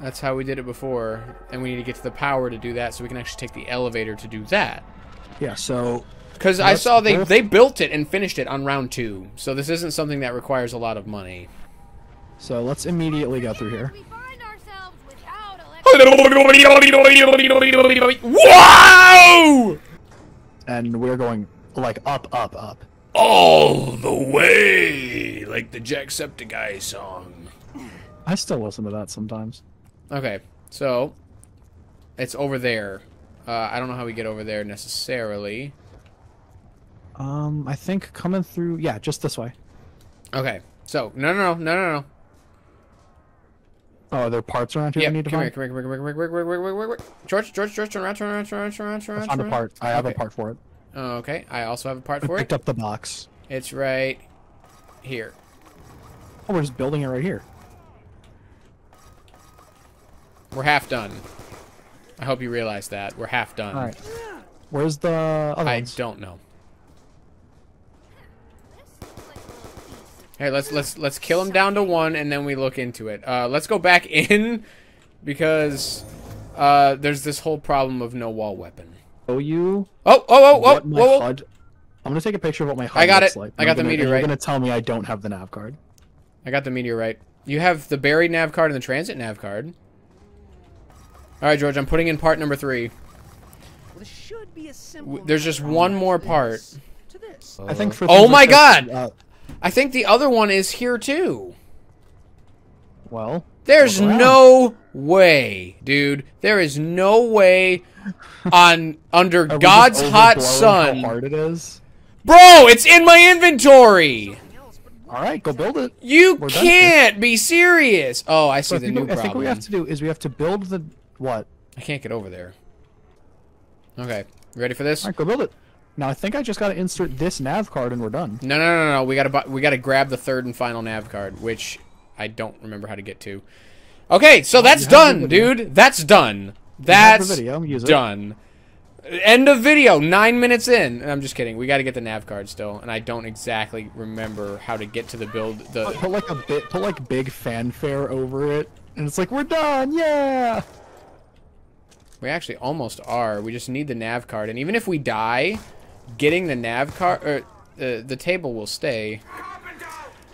That's how we did it before. And we need to get to the power to do that so we can actually take the elevator to do that. Yeah, so Because I saw they, they built it and finished it on round two. So this isn't something that requires a lot of money. so let's immediately go through here. We find ourselves without electricity. Wow! And we're going like up, up, up. All the way! Like the Jacksepticeye song. I still listen to that sometimes. Okay, so it's over there. Uh, I don't know how we get over there necessarily. Um, I think coming through. Yeah, just this way. Okay. So no, no, no, no, no, no. Oh, are there parts around here? Yeah. Need to come, find? Here, come here, come here, come here, come here, come here, come here, come here. George, George, George, turn around, turn around, turn around, turn around, turn around. I found a part. I have okay. a part for it. Okay, I also have a part I for picked it. Picked up the box. It's right here. Oh, we're just building it right here. We're half done. I hope you realize that we're half done. All right. Where's the other I ones? don't know. Hey, let's let's let's kill him down to one, and then we look into it. Uh, let's go back in because uh, there's this whole problem of no wall weapon. Show you Oh, oh, oh, my whoa, whoa. HUD. I'm gonna take a picture of what my HUD I got looks it. like. I got I'm the gonna- meteorite. You're gonna tell me I don't have the nav card. I got the meteorite. You have the buried nav card and the transit nav card. All right, George, I'm putting in part number three. Well, there should be a simple There's just one more this part. To this. I think for Oh my God! uh, I think the other one is here too. well, There's no way, dude. There is no way on under are we just God's hot sun. How hard it is. Bro, it's in my inventory. All right, go build it. You We're can't be serious. Oh, I see So I the think, new what- I think what we have to do is we have to build the what? I can't get over there. Okay, ready for this? All right, go build it. Now I think I just gotta insert this nav card and we're done. No, no, no, no. We gotta we gotta grab the third and final nav card, which I don't remember how to get to. Okay, so that's you have the done, dude. That's done. That's video, use it. done. End of video. Nine minutes in. I'm just kidding. We got to get the nav card still, and I don't exactly remember how to get to the build. The Put like a bit, put like big fanfare over it, and it's like we're done. Yeah. We actually almost are. We just need the nav card, and even if we die, getting the nav card or the the table will stay.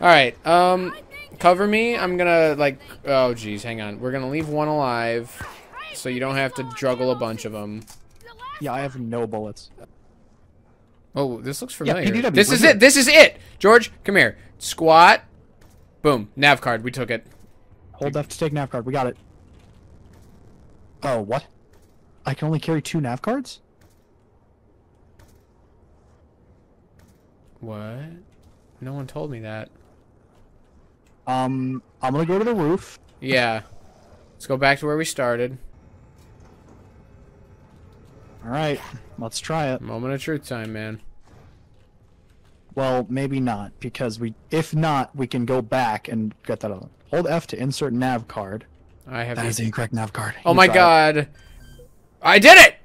All right. Um, cover me. I'm gonna like. Oh, geez. Hang on. We're gonna leave one alive, so you don't have to juggle a bunch of them. Yeah, I have no bullets. Oh, this looks Yeah, familiar. PDW, this is good. it. This is it. George, come here. Squat. Boom. Nav card. We took it. Hold F to take nav card. We got it. Oh, what? I can only carry two nav cards? What? No one told me that. Um, I'm gonna go to the roof. Yeah. Let's go back to where we started. All right, let's try it. Moment of truth time, man. Well, maybe not because we. If not, we can go back and get that other. Hold F to insert nav card. I have. That is the incorrect nav card. oh You my god. it. I did it.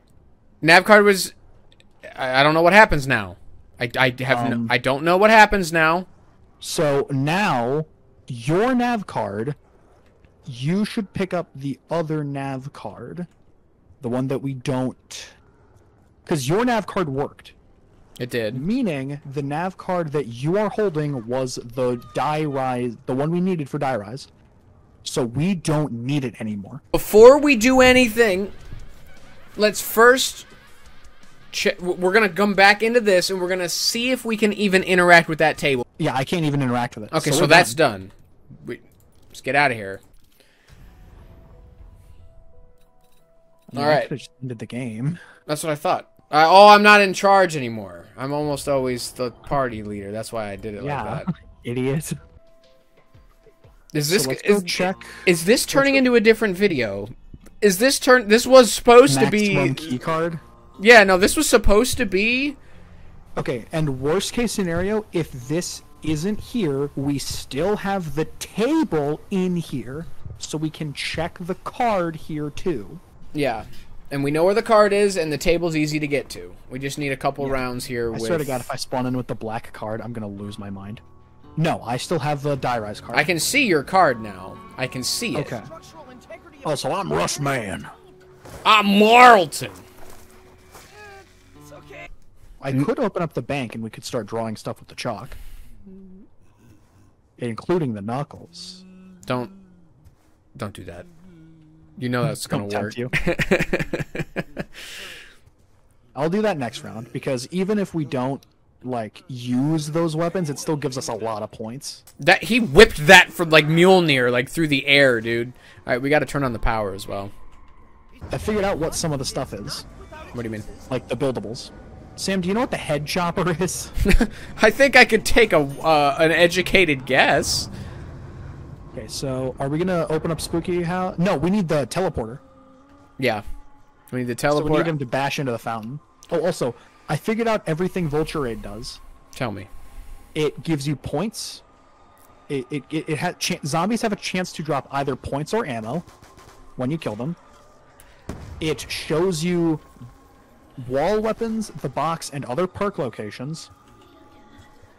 Nav card was. I, I don't know what happens now. I, I have. no, Um, I don't know what happens now. So now, your nav card, you should pick up the other nav card, the one that we don't. Because your nav card worked, It did. meaning the nav card that you are holding was the die rise, the one we needed for die rise. So we don't need it anymore. Before we do anything, let's first. We're gonna come back into this, and we're gonna see if we can even interact with that table. Yeah, I can't even interact with it. Okay, so, we're that's done. done. We, let's get out of here. Yeah, all I right. just ended the game. That's what I thought. Uh, oh, I'm not in charge anymore. I'm almost always the party leader. That's why I did it Yeah, like that. idiot. Is this so is, check is this turning into a different video? Is this turn? This was supposed to be. key card. Yeah, no, this was supposed to be. Okay, and worst case scenario, if this isn't here, we still have the table in here, so we can check the card here too. Yeah, and we know where the card is, and the table's easy to get to. We just need a couple rounds here. I with... swear to God, if I spawn in with the black card, I'm gonna lose my mind. No, I still have the die rise card. I can see your card now. I can see it. Okay. Structural integrity Oh, so I'm Russman. I'm Marlton. It's okay. I could open up the bank and we could start drawing stuff with the chalk. Including the knuckles. Don't, don't do that. You know that's gonna Don't work. tempt I'll do that next round because even if we don't like use those weapons, it still gives us a lot of points. that he whipped that from like Mjolnir, like through the air, dude. All right, we got to turn on the power as well. I figured out what some of the stuff is, What do you mean? like the buildables. Sam, do you know what the head chopper is? I think I could take a uh, an educated guess. okay, so are we gonna open up Spooky House? No, we need the teleporter. Yeah, we need the So we need him to bash into the fountain. Oh, also, I figured out everything Vulture Aid does. Tell me. It gives you points. It it it, it ha- ch- zombies have a chance to drop either points or ammo when you kill them. It shows you wall weapons, the box, and other perk locations.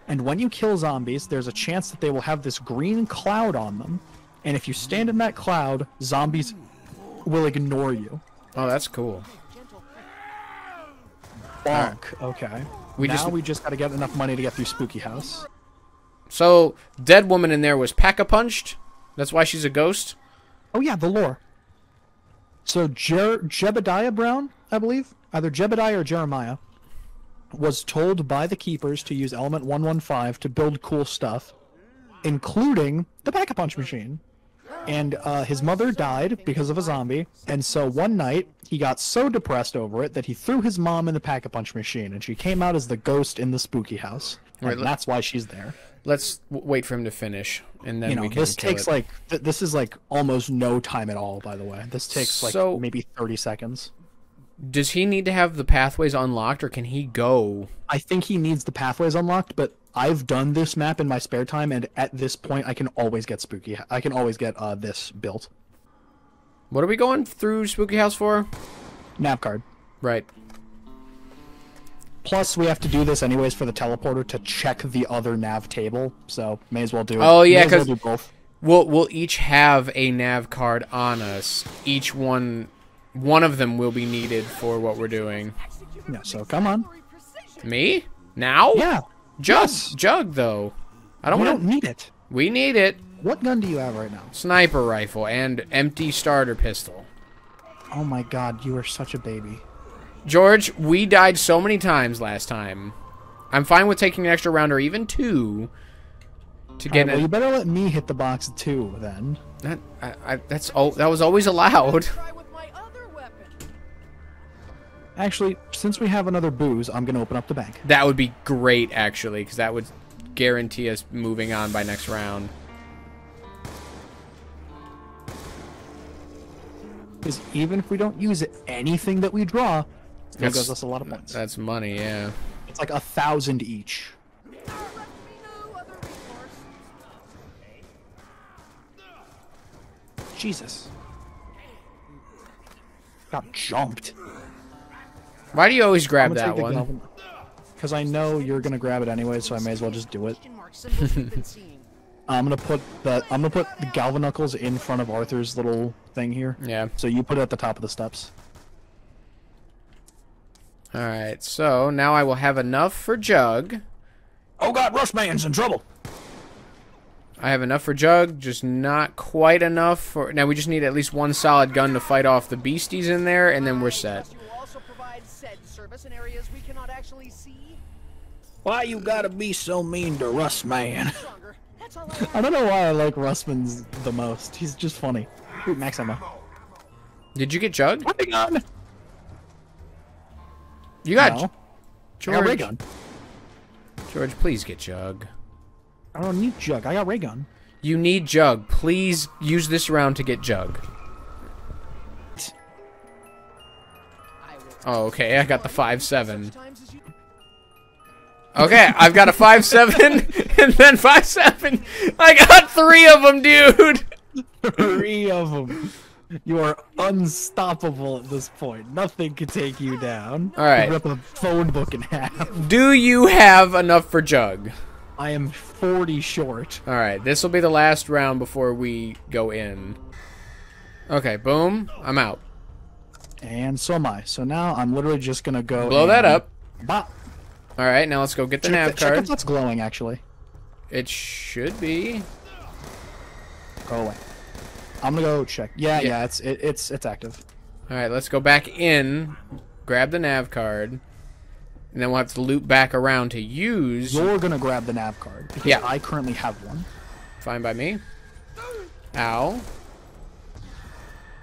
And when you kill zombies, there's a chance that they will have this green cloud on them. And if you stand in that cloud, zombies will ignore you. Oh, that's cool. Bonk. Okay. We now just- we just got to get enough money to get through Spooky House. So, dead woman in there was pack a punched. That's why she's a ghost. Oh yeah, the lore. So Jer- Jebediah Brown, I believe, either Jebediah or Jeremiah, was told by the keepers to use Element 115 to build cool stuff, including the Pack-a-Punch machine. And uh, his mother died because of a zombie, and so one night he got so depressed over it that he threw his mom in the Pack-a-Punch machine, and she came out as the ghost in the spooky house. And Right, that's why she's there. Let's w- wait for him to finish, and then you know, we can this takes it. like th- this is like almost no time at all. By the way, this takes like So- maybe thirty seconds. Does he need to have the pathways unlocked, or can he go? I think he needs the pathways unlocked, but I've done this map in my spare time, and at this point, I can always get spooky. I can always get uh, this built. What are we going through Spooky House for? Nav card. Right. Plus, we have to do this anyways for the teleporter to check the other nav table. So may as well do. It. Oh, yeah, as well 'cause- do both. We'll we'll each have a nav card on us. Each one, one of them will be needed for what we're doing. Yeah. So come on. Me? Now? Yeah. Jug. yes. Jug though. I don't We want. don't need it. We need it. What gun do you have right now? Sniper rifle and empty starter pistol. Oh my God, you are such a baby. George, we died so many times last time. I'm fine with taking an extra round or even two to get right, well, it. you better let me hit the box too, then. That, I, I, that's oh, that was always allowed. Actually, since we have another booze, I'm gonna open up the bank. That would be great, actually, because that would guarantee us moving on by next round. Because even if we don't use it, anything that we draw still That's- gives us a lot of points. That's money, yeah. It's like a thousand each. No other recourse. Jesus. Got jumped. Why do you always grab that one? Because I know you're gonna grab it anyway, so I may as well just do it. Question mark symbols we've been seeing. I'm gonna put the I'm gonna put the Galvanuckles in front of Arthur's little thing here. Yeah. So you put it at the top of the steps. Alright, so now I will have enough for Jug. Oh God, Russman's in trouble. I have enough for Jug, just not quite enough for... Now we just need at least one solid gun to fight off the beasties in there, and then we're set. Service in areas we cannot actually see. Why you gotta be so mean to Russman? Stronger. That's all I I don't know why I like Russman's the most. He's just funny. Ooh, max ammo. Did you get Jug? Ray gun. You got... No. I got George, ray gun. George, please get Jug. I don't need jug. I got ray gun. You need Jug. Please use this round to get Jug. Oh, okay, I got the 5-7. times as you Okay, I've got a 5-7, and then 5-7. I got three of them, dude! Three of them. You are unstoppable at this point. Nothing can take you down. All right. Rip a phone book in half. Do you have enough for Jug? I am 40 short. Alright, this will be the last round before we go in. Okay, boom. I'm out. And so am I. So now I'm literally just gonna go Blow that up. Bop. All right, now let's go get the Check, nav check if card. that's glowing actually. It should be. Go away. I'm gonna go check. Yeah, Yeah. yeah, it's it, it's it's active. All right, let's go back in, grab the nav card, and then we'll have to loop back around to use. You're gonna grab the nav card because Yeah. I currently have one. Fine by me. Ow.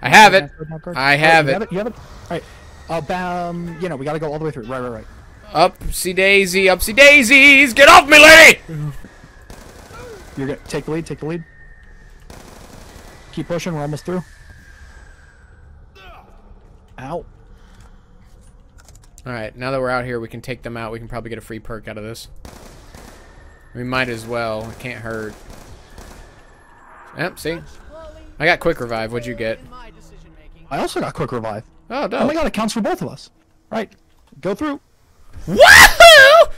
I have it. I have it. Have it. You have it. All right. Uh, bam. You know, we gotta go all the way through. Right, right, right. Upsy daisy, upsy daisies. Get off me, lady! You're gonna take the lead. Take the lead. Keep pushing. We're almost through. Out. All right, now that we're out here, we can take them out. We can probably get a free perk out of this. We might as well. It can't hurt. Yep, see? I got quick revive. What'd you get? In my decision making. I also got quick revive. Oh, Oh my god, it counts for both of us. Right. Go through. Woohoo!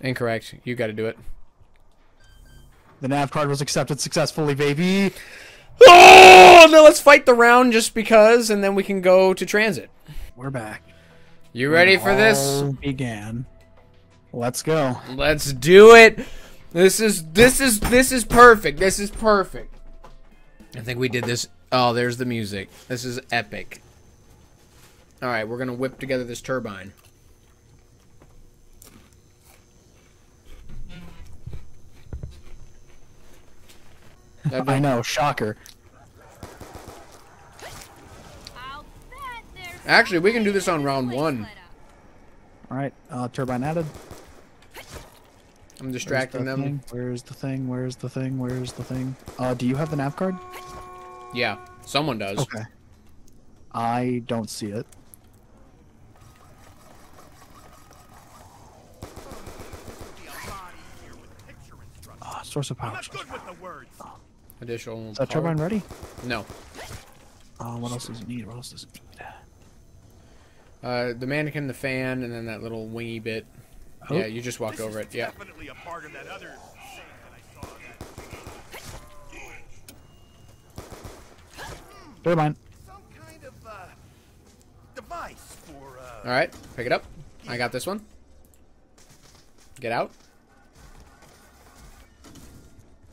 Incorrect. You got to do it. The nav card was accepted successfully, baby. Oh, no, let's fight the round just because, and then we can go to transit. We're back. You ready for this? Began. Let's go. Let's do it. This is this is this is perfect. This is perfect. I think we did this. Oh, there's the music. This is epic. All right, we're gonna whip together this turbine. I know, shocker. I'll bet there's Actually, we can do this on round one. All right, uh, turbine added. I'm Where's distracting the them. thing? Where's the thing? Where's the thing? Where's the thing? Uh, do you have the nav card? Yeah, someone does. Okay. I don't see it. Uh, source of power. Not good with the words. Additional. Is that power- turbine ready? No. Uh, what else does it need? What else does it need? Uh, the mannequin, the fan, and then that little wingy bit. Oh. Yeah, you just walk This over it. Yeah. Definitely a part of that other thing that I saw. Turbine. Some kind of uh, device for uh. All right, pick it up. I got this one. Get out.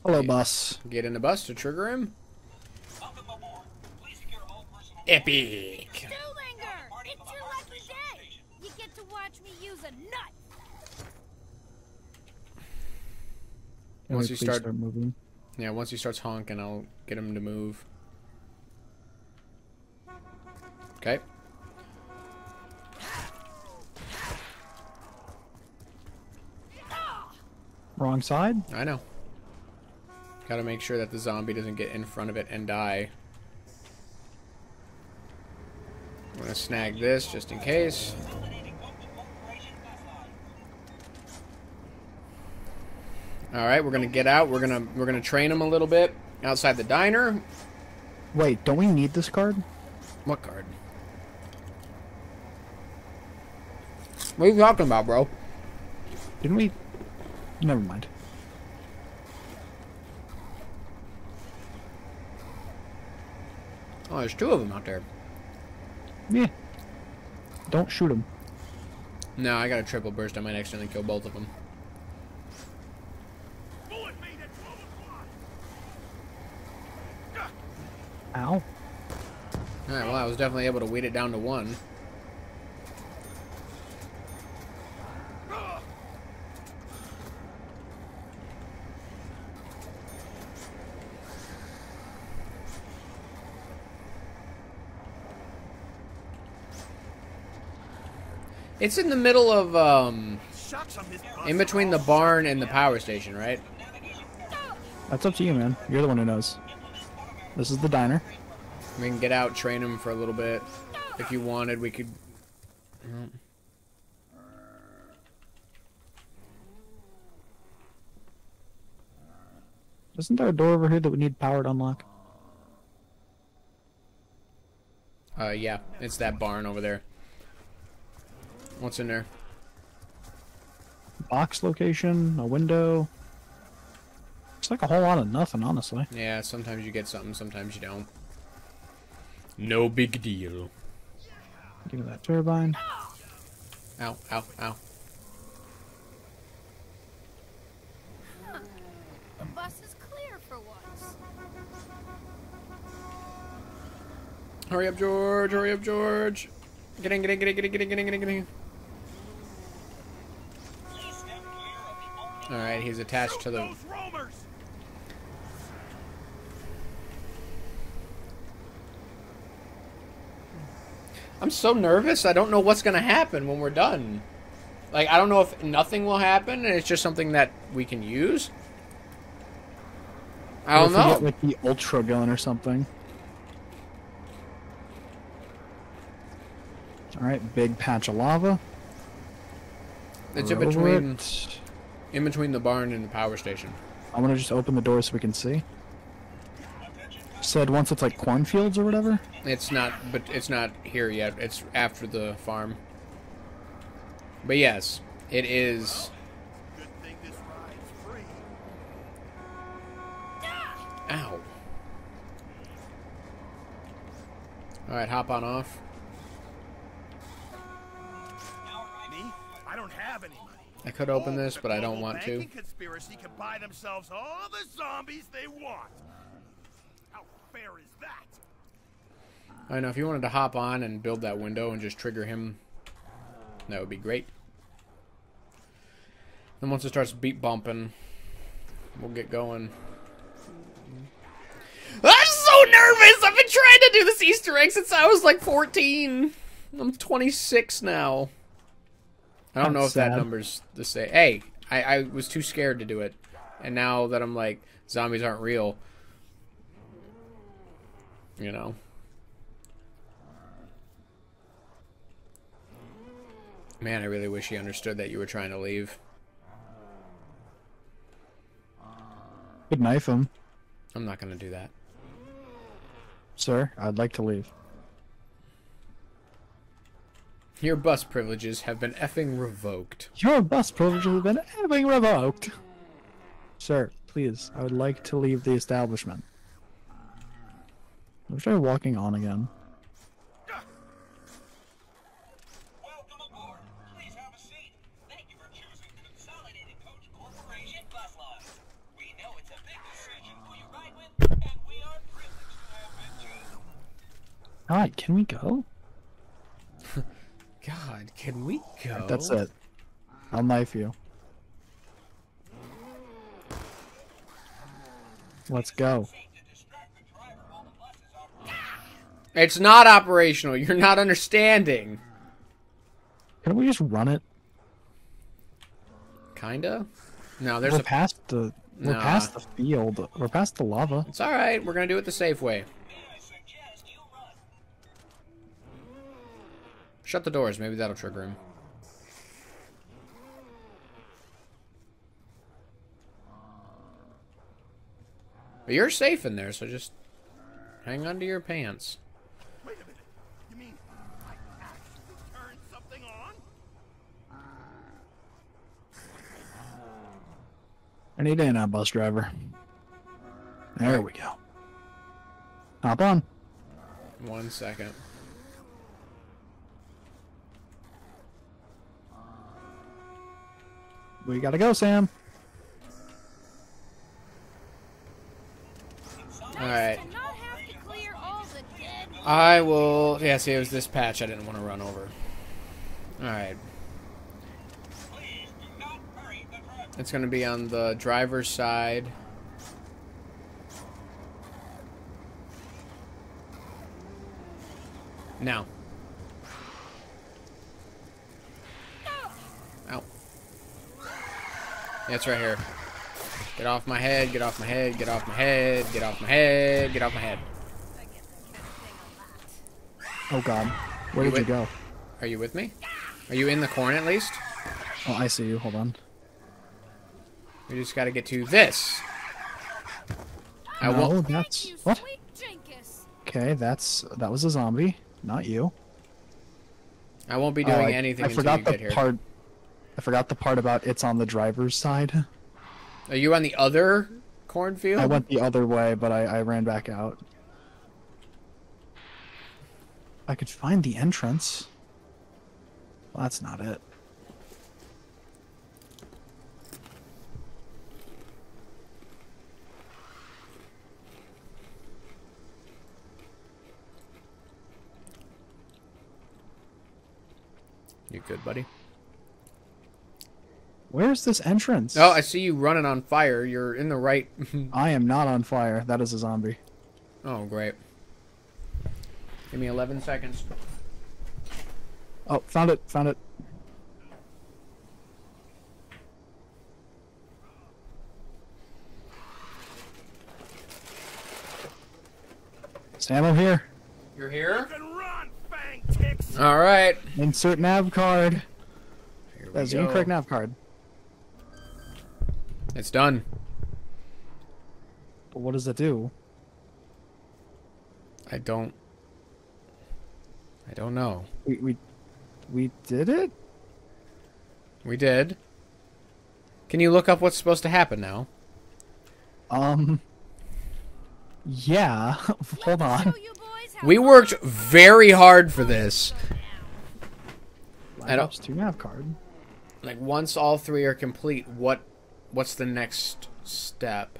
Hello, Okay. bus. Get in the bus to trigger him. Epic. Zoolander! It's your lucky day! You get to watch me use a nut! Can Once you please start, moving. yeah, once he starts honking, I'll get him to move. Okay. Wrong side. I know. Gotta make sure that the zombie doesn't get in front of it and die. I'm gonna snag this just in case. All right, we're gonna get out. We're gonna we're gonna train him a little bit outside the diner. Wait, don't we need this card? What card? What are you talking about, bro? Didn't we? Never mind. Oh, there's two of them out there. Yeah. Don't shoot them. No, I got a triple burst. I might accidentally kill both of them. Bullet made at 12 o'clock. Ow. All right, well, I was definitely able to weed it down to one. It's in the middle of, um, Shots on this bus in between the barn and the power station, right? That's up to you, man. You're the one who knows. This is the diner. We can get out, train him for a little bit. If you wanted, we could. Isn't there a door over here that we need power to unlock? Uh, yeah, it's that barn over there. What's in there? Box location, a window. It's like a whole lot of nothing, honestly. Yeah, sometimes you get something, sometimes you don't. No big deal. Give me that turbine. Ow, ow, ow. The bus is clear for once. Hurry up, George! Hurry up, George! Get in, get in, get in, get in, get in, get in, get in, get in. Alright, he's attached to the... Those roamers! I'm so nervous, I don't know what's gonna happen when we're done. Like, I don't know if nothing will happen, and it's just something that we can use. I don't Or if we know. Get, like the ultra gun or something. All right, big patch of lava. It's in between, it. In between the barn and the power station. I'm gonna just open the door so we can see. Said once it's like cornfields or whatever. It's not, but it's not here yet. It's after the farm. But yes, it is. Good thing this ride's free. Ow. All right, hop on off. Me? I don't have any money. I could open this, but I don't want to. conspiracy can buy themselves all the zombies they want. How fair is that? I know if you wanted to hop on and build that window and just trigger him, that would be great. Then once it starts beat bumping, we'll get going. I'm so nervous! I've been trying to do this Easter egg since I was like 14. I'm 26 now. I don't know if that number's the same. Hey, I, I was too scared to do it. And now that I'm like, zombies aren't real, you know. Man, I really wish he understood that you were trying to leave. Could knife him, I'm not gonna do that. sir. I'd like to leave. Your bus privileges have been effing revoked. Your bus privileges have been effing revoked. Sir, please, I would like to leave the establishment. I'm try walking on again. Welcome aboard. Please have a seat. Thank you for choosing Consolidated Coach Corporation Bus Lines. We know it's a big decision who you ride with, and we are privileged to have been chosen. Alright, can we go? God, can we go? That's it. I'll knife you. Let's go. Seek to distract the driver while the bus is operating. It's not operational. You're not understanding. Can we just run it? Kinda. No, there's We're a. past the we're Nah. past the field. We're past the lava. It's all right. We're gonna do it the safe way. May I suggest you run? Shut the doors. Maybe that'll trigger him. But you're safe in there, so just hang on to your pants. Wait a minute. You mean I actually turned something on? I need in, uh, bus driver. There we go. Hop on. One second. We gotta go, Sam. All right. To not have to clear all the dead I will. Yeah, see, it was this patch I didn't want to run over. Alright. It's going to be on the driver's side. Now. Ow. Yeah, it's right here. Get off my head, get off my head, get off my head, get off my head, get off my head. Oh God, where You did you go? Are you with me? Are you in the corn at least? Oh, I see you. Hold on. We just got to get to this. I no, won't. that's what? Okay, that's that was a zombie, not you. I won't be doing uh, I- anything I until forgot you the get here. part. I forgot the part about it's on the driver's side. Are you on the other cornfield? I went the other way, but I, I ran back out. I could find the entrance. Well, that's not it. You good, buddy? Where's this entrance? Oh, I see you running on fire. You're in the right. I am not on fire. That is a zombie. oh, great. Give me 11 seconds. Oh, found it. Found it. Ammo here. You're here? Can run, fang ticks! All right. Insert nav card. Here we That's the incorrect nav card. It's done. But what does it do? I don't. I don't know. We we we did it. We did. Can you look up what's supposed to happen now? Um. Yeah. Hold on. Show you boys how We worked very hard for this. I don't- two nav card. Like once all three are complete, what what's the next step?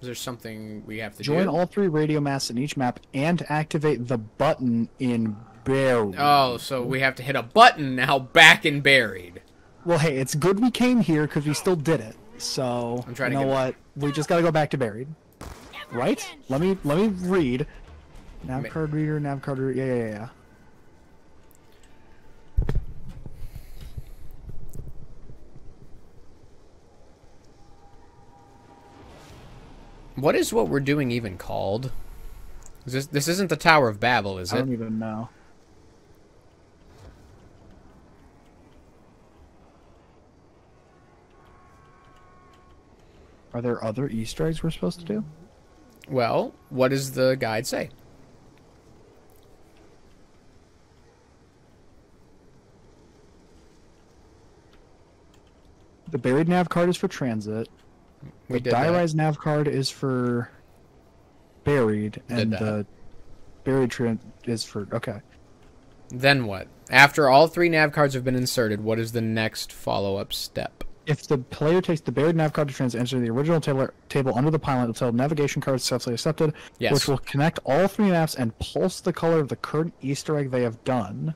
Is there something we have to Join do? all three radio masts in each map and activate the button in Buried. Oh, so we have to hit a button now back in buried. Well, hey, it's good we came here because we still did it. So I'm trying you to know what? We just gotta go back to buried, right? Let me let me read. Nav card reader, nav card reader. Yeah, yeah, yeah, What is what we're doing even called? Is this this isn't the Tower of Babel, is I it? don't even know. Are there other Easter eggs we're supposed to do? Well, what does the guide say? The buried nav card is for transit. We the diarized nav card is for buried, and the buried tran is for okay. Then what? After all three nav cards have been inserted, what is the next follow-up step? If the player takes the buried nav card to transit, enter the original table, table under the pylon until navigation card is successfully accepted, Yes. which will connect all three maps and pulse the color of the current Easter egg they have done.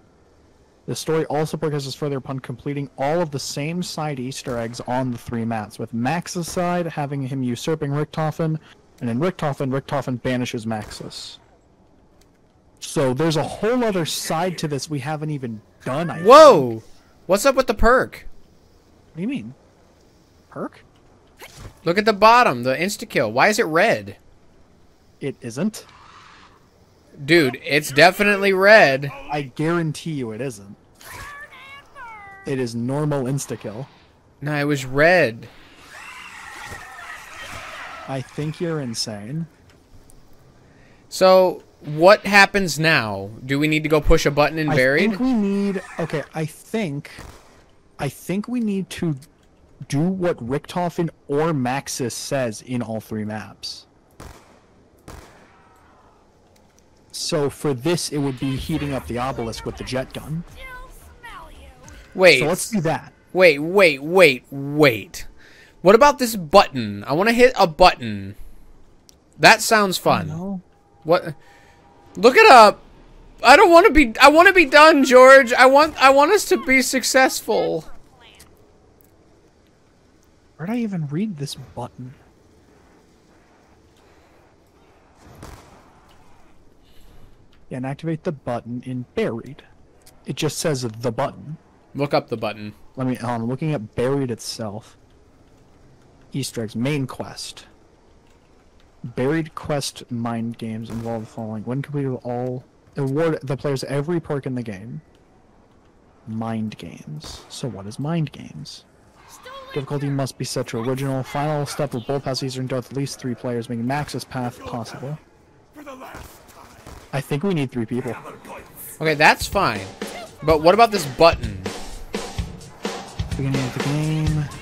The story also progresses further upon completing all of the same side Easter eggs on the three maps, with Max's side having him usurping Richtofen, and in Richtofen, Richtofen banishes Maxis. So there's a whole other side to this we haven't even done. I think. Whoa! What's up with the perk? What do you mean? Perk? Look at the bottom, the insta-kill. Why is it red? It isn't. Dude, it's definitely red. I guarantee you it isn't. It is normal insta kill. No, it was red. I think you're insane. So, what happens now? Do we need to go push a button and bury? I think we need. Okay, I think. I think we need to do what Richtofen or Maxis says in all three maps. So for this, it would be heating up the obelisk with the jet gun. still smell you. Wait, So let's do that. wait, wait, wait, wait. What about this button? I want to hit a button. That sounds fun. No. What? Look it up. I don't want to be. I want to be done, George. I want. I want us to be successful. Where'd I even read this button? And activate the button in buried. It just says the button. Look up the button. Let me. I'm looking at buried itself. Easter eggs main quest. Buried quest mind games involve the following: when completed, all award the players every perk in the game. Mind games. So what is mind games? Difficulty must be set to original. Final step of both paths Eastern with at least three players, making max's path possible. For the last time. I think we need three people. Okay, that's fine. But what about this button? Beginning of the game.